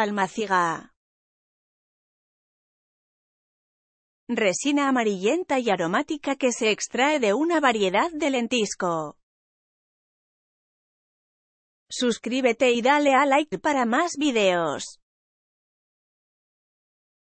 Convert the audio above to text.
Almaciga. Resina amarillenta y aromática que se extrae de una variedad de lentisco. Suscríbete y dale a like para más videos.